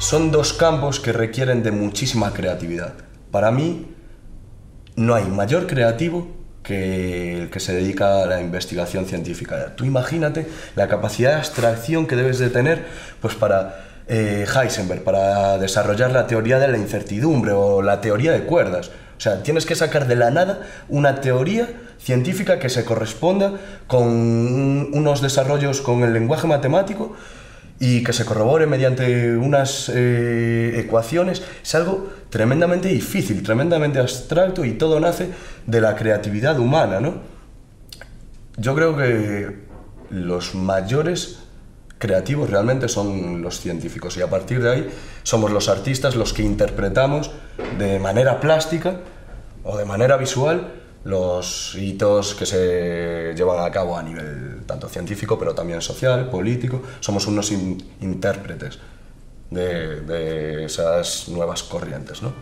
son dos campos que requieren de muchísima creatividad. Para mí, no hay mayor creativo que el que se dedica a la investigación científica. Tú imagínate la capacidad de abstracción que debes de tener pues para eh, Heisenberg, para desarrollar la teoría de la incertidumbre o la teoría de cuerdas. O sea, tienes que sacar de la nada una teoría científica que se corresponda con unos desarrollos con el lenguaje matemático y que se corrobore mediante unas eh, ecuaciones, es algo tremendamente difícil, tremendamente abstracto y todo nace de la creatividad humana, ¿no? Yo creo que los mayores creativos realmente son los científicos y a partir de ahí somos los artistas los que interpretamos de manera plástica o de manera visual los hitos que se llevan a cabo a nivel tanto científico, pero también social, político. Somos unos intérpretes de, esas nuevas corrientes. ¿no?